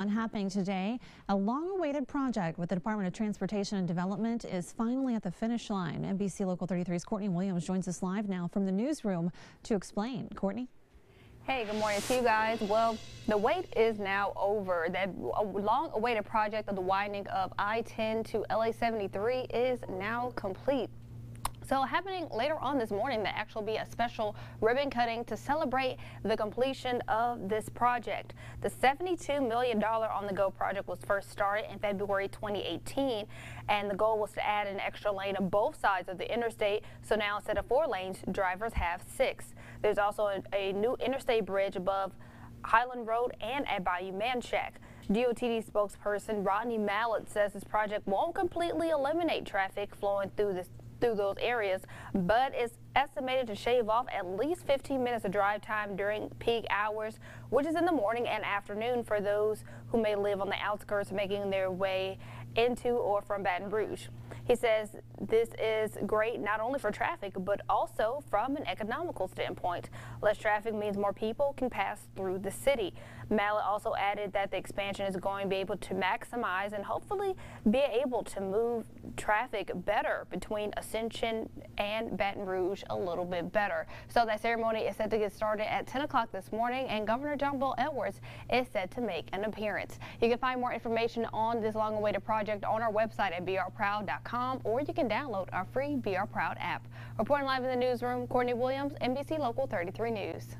On happening today, a long-awaited project with the Department of Transportation and Development is finally at the finish line. NBC Local 33's Courtney Williams joins us live now from the newsroom to explain. Courtney? Hey, good morning to you guys. Well, the wait is now over. That long-awaited project of the widening of I-10 to LA-73 is now complete. So happening later on this morning, there actually be a special ribbon cutting to celebrate the completion of this project. The $72 million on the go project was first started in February 2018, and the goal was to add an extra lane on both sides of the interstate. So now instead of four lanes, drivers have six. There's also a, a new interstate bridge above Highland Road and at Bayou Manchac. DOTD spokesperson Rodney Mallett says this project won't completely eliminate traffic flowing through this through those areas, but is estimated to shave off at least 15 minutes of drive time during peak hours, which is in the morning and afternoon for those who may live on the outskirts making their way into or from Baton Rouge. He says this is great not only for traffic, but also from an economical standpoint. Less traffic means more people can pass through the city. Mallett also added that the expansion is going to be able to maximize and hopefully be able to move traffic better between Ascension and Baton Rouge a little bit better. So that ceremony is set to get started at 10 o'clock this morning and Governor John Bel Edwards is set to make an appearance. You can find more information on this long-awaited project on our website at brproud.com or you can download our free BR Proud app. Reporting live in the newsroom, Courtney Williams, NBC Local 33 News.